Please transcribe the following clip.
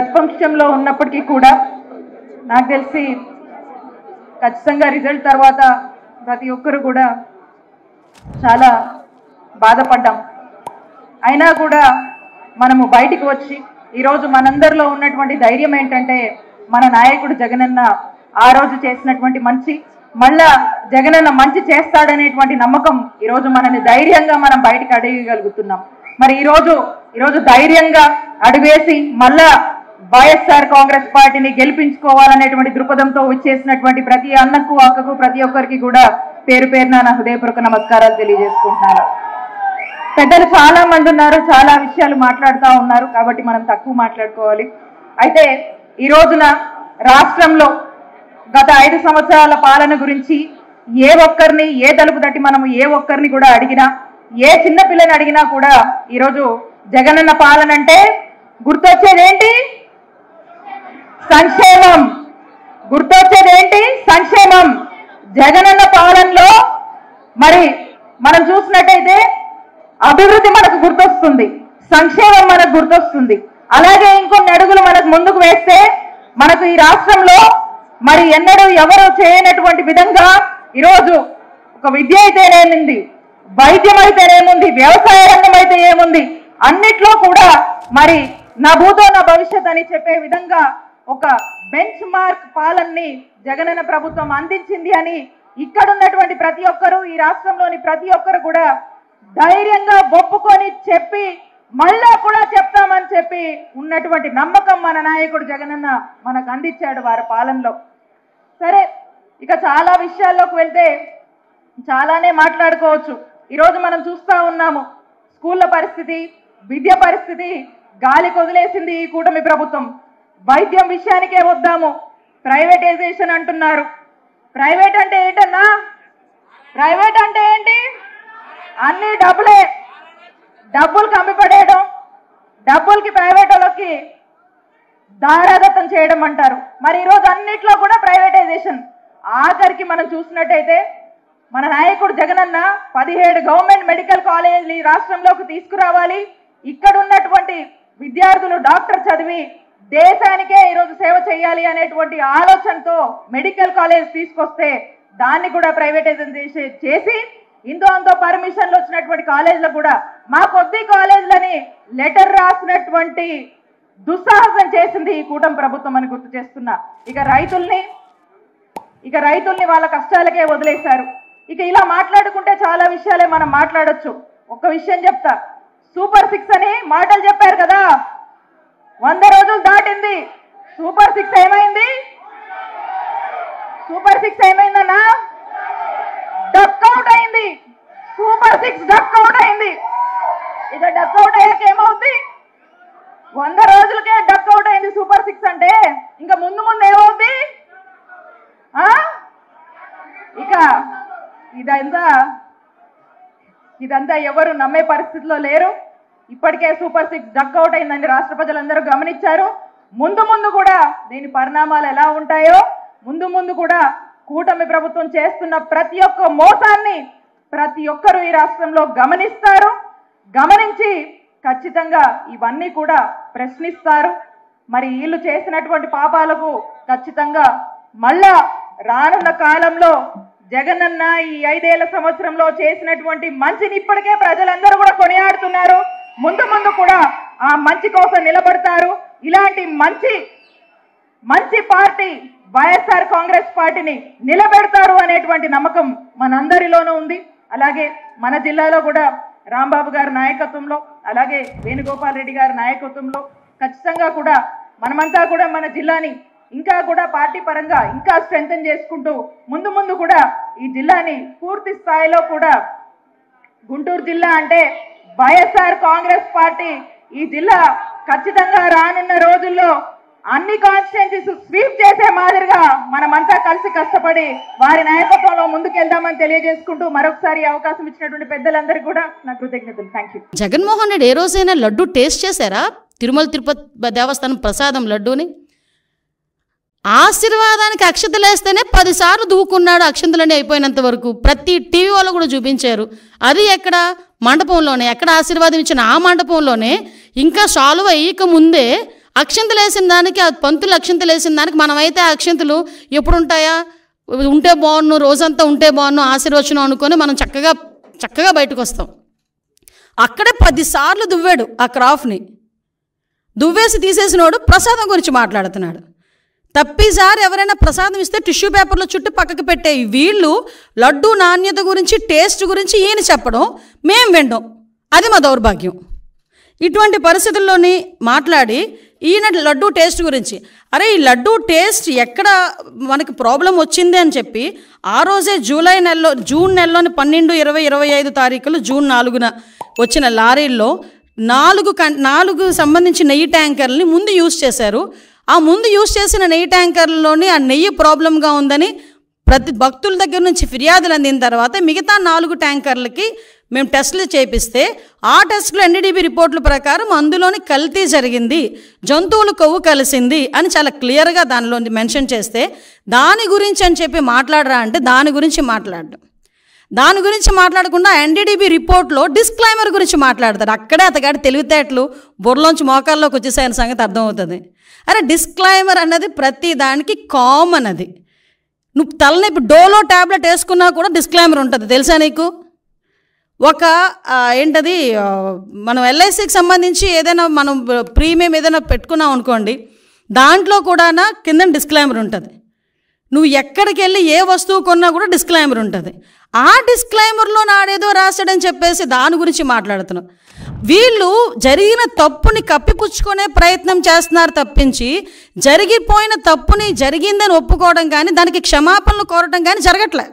ప్రతిపక్షంలో ఉన్నప్పటికీ కూడా నాకు తెలిసి ఖచ్చితంగా రిజల్ట్ తర్వాత ప్రతి ఒక్కరు కూడా చాలా బాధపడ్డాం. అయినా కూడా మనము బయటికి వచ్చి ఈరోజు మనందరిలో ఉన్నటువంటి ధైర్యం ఏంటంటే మన నాయకుడు జగనన్న ఆ రోజు చేసినటువంటి మంచి మళ్ళా జగనన్న మంచి చేస్తాడనేటువంటి నమ్మకం ఈరోజు మనని ధైర్యంగా మనం బయటికి అడగగలుగుతున్నాం. మరి ఈరోజు ఈరోజు ధైర్యంగా అడుగేసి మళ్ళా వైఎస్ఆర్ కాంగ్రెస్ పార్టీని గెలిపించుకోవాలనేటువంటి దృక్పథంతో వచ్చేసినటువంటి ప్రతి అన్నకు అక్కకు ప్రతి ఒక్కరికి కూడా పేరు పేరున నా హృదయపూర్వక నమస్కారాలు తెలియజేసుకుంటున్నాను. పెద్దలు చాలా మంది ఉన్నారు చాలా విషయాలు మాట్లాడుతూ ఉన్నారు కాబట్టి మనం తక్కువ మాట్లాడుకోవాలి. అయితే ఈ రోజున రాష్ట్రంలో గత ఐదు సంవత్సరాల పాలన గురించి ఏ ఒక్కరిని ఏ తలుపు తట్టి మనము ఏ ఒక్కరిని కూడా అడిగినా ఏ చిన్న పిల్లని అడిగినా కూడా ఈరోజు జగనన్న పాలన అంటే గుర్తొచ్చేది ఏంటి సంక్షేమం. గుర్తొచ్చేది ఏంటి సంక్షేమం జగనన్న పాలనలో మరి మనం చూసినట్టయితే అభివృద్ధి మనకు గుర్తొస్తుంది. సంక్షేమం మనకు గుర్తొస్తుంది. అలాగే ఇంకొన్ని అడుగులు మనకు ముందుకు వేస్తే మనకు ఈ రాష్ట్రంలో మరి ఎన్నడూ ఎవరు చేయనటువంటి విధంగా ఈరోజు ఒక విద్య అయితేనేమింది వైద్యం అయితేనేముంది వ్యవసాయ రంగం అయితే ఏముంది అన్నిట్లో కూడా మరి నా భూతో నా భవిష్యత్ అని చెప్పే విధంగా ఒక బెంచ్ మార్క్ పాలనని జగనన్న ప్రభుత్వం అందించింది అని ఇక్కడ ఉన్నటువంటి ప్రతి ఒక్కరూ ఈ రాష్ట్రంలోని ప్రతి ఒక్కరు కూడా ధైర్యంగా ఒప్పుకొని చెప్పి మళ్ళా కూడా చెప్తామని చెప్పి ఉన్నటువంటి నమ్మకం మన నాయకుడు జగనన్న మనకు అందించాడు వారి పాలనలో. సరే ఇక చాలా విషయాల్లోకి వెళ్తే చాలానే మాట్లాడుకోవచ్చు. ఈరోజు మనం చూస్తా ఉన్నాము స్కూళ్ళ పరిస్థితి విద్య పరిస్థితి గాలి కొదిలేసింది ఈ కూటమి ప్రభుత్వం. వైద్యం విషయానికే వద్దాము. ప్రైవేటైజేషన్ అంటున్నారు. ప్రైవేట్ అంటే ఏంటన్నా? ప్రైవేట్ అంటే ఏంటి? అన్ని డబ్బులే. డబ్బులు కమ్మిపడేయడం డబ్బులకి ప్రైవేట్ వాళ్ళకి దారాదత్తం చేయడం అంటారు. మరి ఈరోజు అన్నిట్లో కూడా ప్రైవేటైజేషన్. ఆఖరికి మనం చూసినట్టయితే మన నాయకుడు జగనన్న పదిహేడు గవర్నమెంట్ మెడికల్ కాలేజీలు రాష్ట్రంలోకి తీసుకురావాలి. ఇక్కడ ఉన్నటువంటి విద్యార్థులు డాక్టర్ చదివి దేశానికే ఈరోజు సేవ చేయాలి అనేటువంటి ఆలోచనతో మెడికల్ కాలేజ్ తీసుకొస్తే దాన్ని కూడా ప్రైవేటైజేషన్ చేసి చేసి ఇంతో అంతో పర్మిషన్లు వచ్చినటువంటి కాలేజీలు కూడా మా కొద్ది కాలేజీలని లెటర్ రాసినటువంటి దుస్సాహసం చేసింది ఈ కూటమి ప్రభుత్వం అని గుర్తు చేస్తున్నా. ఇక రైతుల్ని ఇక రైతుల్ని వాళ్ళ కష్టాలకే వదిలేశారు. ఇక ఇలా మాట్లాడుకుంటే చాలా విషయాలే మనం మాట్లాడొచ్చు. ఒక్క విషయం చెప్తా. సూపర్ సిక్స్ అని మాటలు చెప్పారు కదా. వంద రోజులు దాటింది. సూపర్ సిక్స్ ఏమైంది? సూపర్ సిక్స్ ఏమైందన్నా? డక్ అవుట్ అయింది. సూపర్ సిక్స్ డక్ అవుట్ అయింది. ఇక డక్ అవుట్ అయ్యాక ఏమవుద్ది? వంద రోజులకే డక్ అవుట్ అయింది సూపర్ సిక్స్ అంటే. ఇంకా ముందు ముందు ఏమవుద్ది? ఆ? ఇక ఇదంతా ఇదంతా ఎవరు నమ్మే పరిస్థితిలో లేరు. ఇప్పటికే సూపర్ సిక్స్ డక్అవుట్ అయిందని రాష్ట్ర ప్రజలందరూ గమనించారు. ముందు ముందు కూడా దీని పరిణామాలు ఎలా ఉంటాయో ముందు ముందు కూడా కూటమి ప్రభుత్వం చేస్తున్న ప్రతి ఒక్క మోసాన్ని ప్రతి ఒక్కరూ ఈ రాష్ట్రంలో గమనిస్తారు. గమనించి ఖచ్చితంగా ఇవన్నీ కూడా ప్రశ్నిస్తారు. మరి వీళ్ళు చేసినటువంటి పాపాలకు ఖచ్చితంగా మళ్ళా రానున్న కాలంలో జగనన్న ఈ ఐదేళ్ళ సంవత్సరంలో చేసినటువంటి మంచిని ఇప్పటికే ప్రజలందరూ కూడా కొనియాడుతున్నారు. ముందు ముందు కూడా ఆ మంచి కోసం నిలబడతారు. ఇలాంటి మంచి మంచి పార్టీ వైఎస్ఆర్ కాంగ్రెస్ పార్టీని నిలబెడతారు అనేటువంటి నమ్మకం మనందరిలోనూ ఉంది. అలాగే మన జిల్లాలో కూడా రాంబాబు గారి నాయకత్వంలో అలాగే వేణుగోపాల్ రెడ్డి గారి నాయకత్వంలో ఖచ్చితంగా కూడా మనమంతా కూడా మన జిల్లాని ఇంకా కూడా పార్టీ పరంగా ఇంకా స్ట్రెంగ్తన్ చేసుకుంటూ ముందు ముందు కూడా ఈ జిల్లాని పూర్తి స్థాయిలో కూడా గుంటూరు జిల్లా అంటే వైఎస్ఆర్ కాంగ్రెస్ పార్టీ ఈ జిల్లా ఖచ్చితంగా రానున్న రోజుల్లో అన్ని కాన్స్టిట్యున్సీస్ స్వీప్ చేసే మాదిరిగా మనమంతా కలిసి కష్టపడి వారి నాయకత్వంలో ముందుకెళ్దామని తెలియజేసుకుంటూ మరొకసారి అవకాశం ఇచ్చినటువంటి పెద్దలందరికీ కూడా నా కృతజ్ఞతలు. థ్యాంక్ యూ జగన్మోహన్ రెడ్డి ఏ రోజైనా లడ్డు టేస్ట్ చేశారా? తిరుమల తిరుపతి దేవస్థానం ప్రసాదం లడ్డూని? ఆశీర్వాదానికి అక్షతలు వేస్తేనే పదిసార్లు దూకున్నాడు అక్షంతలని అయిపోయినంత వరకు ప్రతి టీవీ వాళ్ళు కూడా చూపించారు. అది ఎక్కడ? మండపంలోనే ఎక్కడ ఆశీర్వాదం ఇచ్చిన ఆ మండపంలోనే ఇంకా సాల్వ్ అయ్యక ముందే అక్షంతలు వేసిన దానికి ఆ పంతులు అక్షంతలు వేసిన దానికి మనమైతే ఆ అక్షంతలు ఎప్పుడు ఉంటాయా ఉంటే బాగున్ను రోజంతా ఉంటే బాగున్ను ఆశీర్వచనం అనుకొని మనం చక్కగా చక్కగా బయటకు వస్తాం అక్కడే పదిసార్లు దువ్వాడు ఆ క్రాఫ్ని దువ్వేసి తీసేసినోడు ప్రసాదం గురించి మాట్లాడుతున్నాడు. తప్పిసారి ఎవరైనా ప్రసాదం ఇస్తే టిష్యూ పేపర్లో చుట్టూ పక్కకి పెట్టే వీళ్ళు లడ్డు నాణ్యత గురించి టేస్ట్ గురించి ఈయన చెప్పడం మేం వినడం. అది మా దౌర్భాగ్యం. ఇటువంటి పరిస్థితుల్లోని మాట్లాడి ఈయన లడ్డు టేస్ట్ గురించి అరే ఈ లడ్డు టేస్ట్ ఎక్కడ మనకి ప్రాబ్లం వచ్చింది అని చెప్పి ఆ రోజే జూలై నెలలో జూన్ నెలలోని పన్నెండు ఇరవై ఇరవై ఐదు తారీఖులు జూన్ నాలుగున వచ్చిన లారీల్లో నాలుగు కం నాలుగు సంబంధించి నెయ్యి ట్యాంకర్లని ముందు యూజ్ చేశారు. ఆ ముందు యూజ్ చేసిన నెయ్యి ట్యాంకర్లలోని ఆ నెయ్యి ప్రాబ్లంగా ఉందని ప్రతి భక్తుల దగ్గర నుంచి ఫిర్యాదులు అందిన తర్వాత మిగతా నాలుగు ట్యాంకర్లకి మేము టెస్టులు చేపిస్తే ఆ టెస్టులు ఎన్డీడీబీ రిపోర్టుల ప్రకారం అందులోని కల్తీ జరిగింది జంతువులు కొవ్వు కలిసింది అని చాలా క్లియర్గా దానిలో మెన్షన్ చేస్తే దాని గురించి అని చెప్పి మాట్లాడరా అంటే దాని గురించి మాట్లాడడం దాని గురించి మాట్లాడకుండా ఎన్డీడీబీ రిపోర్ట్లో డిస్క్లైమర్ గురించి మాట్లాడతారు అక్కడే అతగాడి తెలివితేటలు బుర్రలోంచి మోకాల్లోకి వచ్చేసాయని సంగతి అర్థమవుతుంది. అరే డిస్క్లైమర్ అన్నది ప్రతి దానికి కామన్ అది. నువ్వు తలనొప్పి డోలో ట్యాబ్లెట్ వేసుకున్నా కూడా డిస్క్లైమర్ ఉంటుంది. తెలుసా నీకు? ఒక ఏంటది మనం ఎల్ఐసికి సంబంధించి ఏదైనా మనం ప్రీమియం ఏదైనా పెట్టుకున్నాం అనుకోండి దాంట్లో కూడా కింద డిస్క్లైమర్ ఉంటుంది. నువ్వు ఎక్కడికి వెళ్ళి ఏ వస్తువు కొన్నా కూడా డిస్క్లైమర్ ఉంటుంది. ఆ డిస్క్లైమర్లో నాడేదో రాశాడని చెప్పేసి దాని గురించి మాట్లాడుతున్నావు వీళ్ళు జరిగిన తప్పుని కప్పిపుచ్చుకునే ప్రయత్నం చేస్తున్నారు తప్పించి జరిగిపోయిన తప్పుని జరిగిందని ఒప్పుకోవడం కానీ దానికి క్షమాపణలు కోరటం కానీ జరగట్లే.